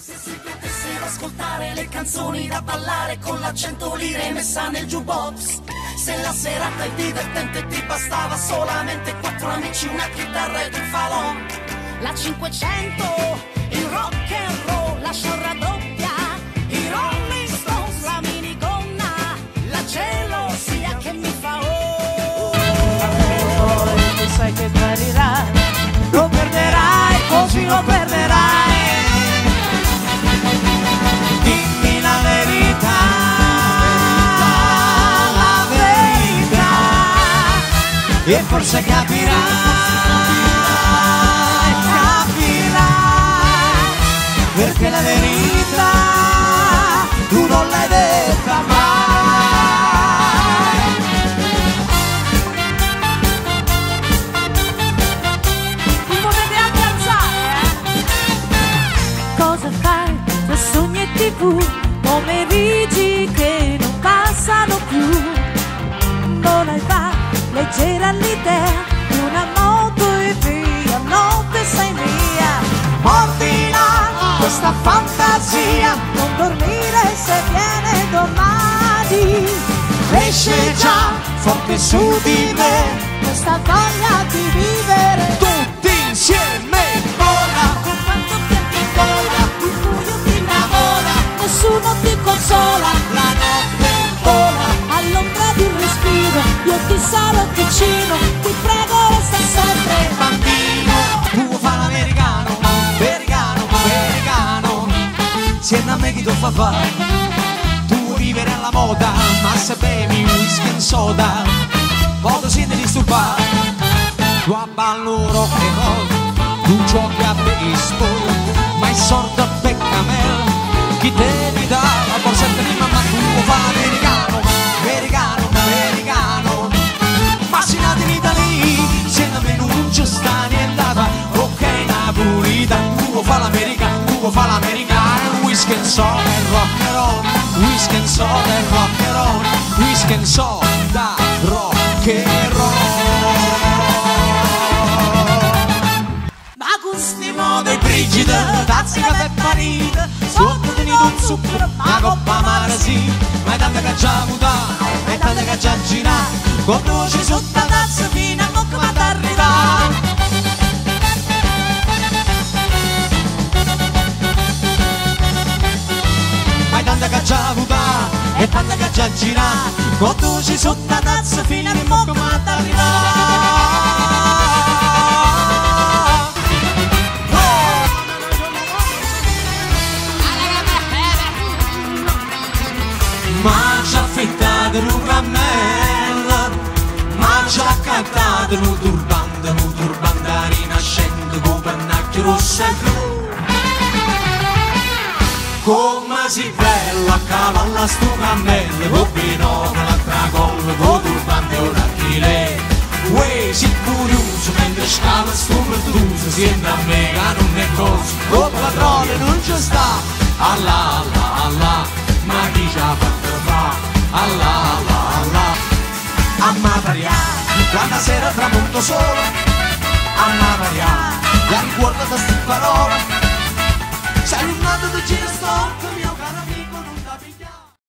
Se si potessero ascoltare le canzoni da ballare con l'accento lire messa nel jukebox. Se la serata è divertente ti bastava solamente quattro amici, una chitarra ed un falò. La 500, il rock and roll, la show raddoppia, i Rolling Stones, la minigonna, la gelosia che mi fa oh. Poi tu sai che guarirai, lo perderai, così lo perderai. E forse capirai, capirai, perché la verità tu non l'hai questa fantasia, Non dormire se viene domani. cresce già forte su di me, Questa voglia di vivere. tutti insieme, ora, Con quanto tempo vola, il buio ti innamora, nessuno ti consola. la notte vola, all'ombra di un respiro, io ti sarò vicino, chi tu vivere alla moda, ma se bevi whisky e soda, poco siete disturbare, tu a ballo rock and roll, tu giochi a baseball, ma è sordo a Beccamel, chi te mi dà la borsetta di mamma, tu vuoi soda e rock and roll, whisky and soda, rock and roll. Ma con sti mode brigida, tazza caffè marita, sotto di un zucchero, ma coppa mare sì, ma è tanta che già avuta, è tanta che già gira, con voce sotto la tazza fino già con voce sotto tazza fino a bocca ma. Ma ci ha affittato un cammello, ma ci ha cantato un Come si bella a cavallo sto cammello, con binocolo a tracollo, con turbante ora chi lei. Uè, si curioso mentre scala sto perduso, sembra a me che non è cosa, con padrone non ci sta, alla alla alla, ma chi ci ha fatto fa, alla alla alla, a Maria, quando sera tramonto solo, a Maria,